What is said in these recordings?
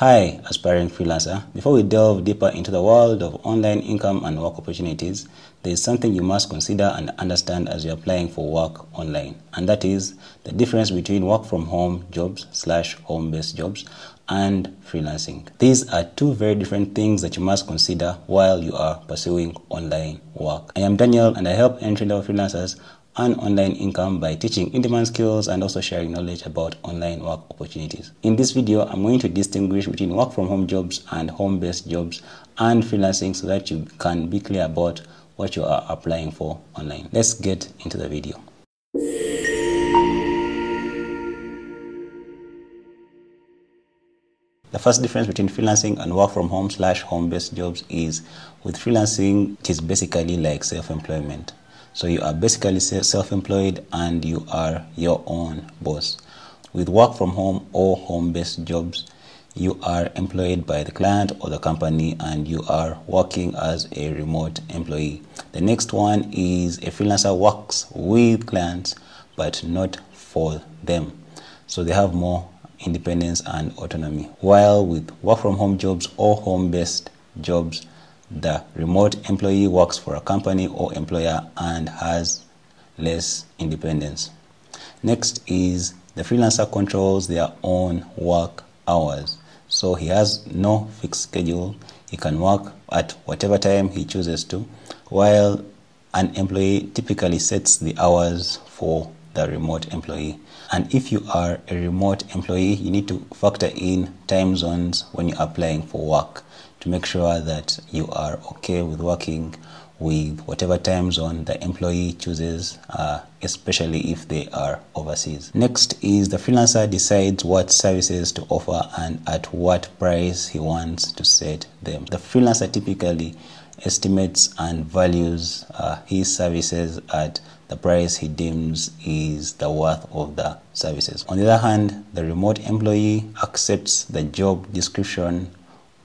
Hi, aspiring freelancer. Before we delve deeper into the world of online income and work opportunities, there is something you must consider and understand as you're applying for work online, and that is the difference between work from home jobs slash home based jobs and freelancing. These are two very different things that you must consider while you are pursuing online work. I am Daniel and I help entry level freelancers and online income by teaching in-demand skills and also sharing knowledge about online work opportunities. In this video, I'm going to distinguish between work from home jobs and home-based jobs and freelancing so that you can be clear about what you are applying for online. Let's get into the video. The first difference between freelancing and work from home slash home based jobs is with freelancing, it is basically like self employment. So you are basically self employed and you are your own boss. With work from home or home based jobs, you are employed by the client or the company and you are working as a remote employee. The next one is a freelancer works with clients but not for them. So they have more independence and autonomy. While with work from home jobs or home based jobs, the remote employee works for a company or employer and has less independence. Next is the freelancer controls their own work hours. So he has no fixed schedule. He can work at whatever time he chooses to, while an employee typically sets the hours for the remote employee. And if you are a remote employee, you need to factor in time zones when you're applying for work to make sure that you are okay with working with whatever time zone the employee chooses, uh, especially if they are overseas. Next is the freelancer decides what services to offer and at what price he wants to set them. The freelancer typically estimates and values uh, his services at the price he deems is the worth of the services. On the other hand, the remote employee accepts the job description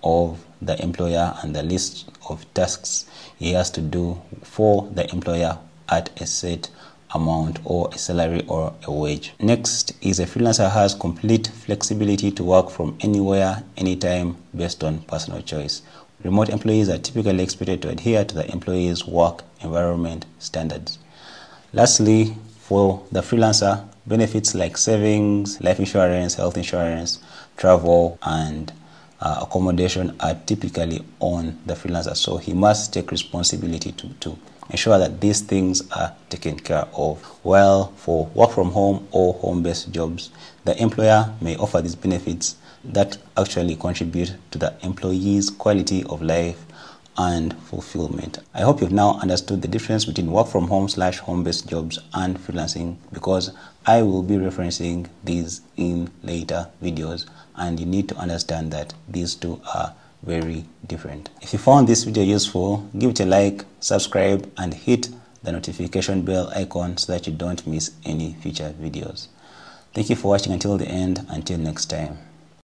of the employer and the list of tasks he has to do for the employer at a set amount or a salary or a wage. Next is a freelancer has complete flexibility to work from anywhere, anytime based on personal choice. Remote employees are typically expected to adhere to the employee's work environment standards. Lastly, for the freelancer, benefits like savings, life insurance, health insurance, travel, and uh, accommodation are typically on the freelancer. So he must take responsibility to, to ensure that these things are taken care of. While for work from home or home based jobs, the employer may offer these benefits that actually contribute to the employee's quality of life and fulfillment. I hope you've now understood the difference between work from home slash home based jobs and freelancing because I will be referencing these in later videos and you need to understand that these two are very different. If you found this video useful, give it a like, subscribe and hit the notification bell icon so that you don't miss any future videos. Thank you for watching until the end. Until next time.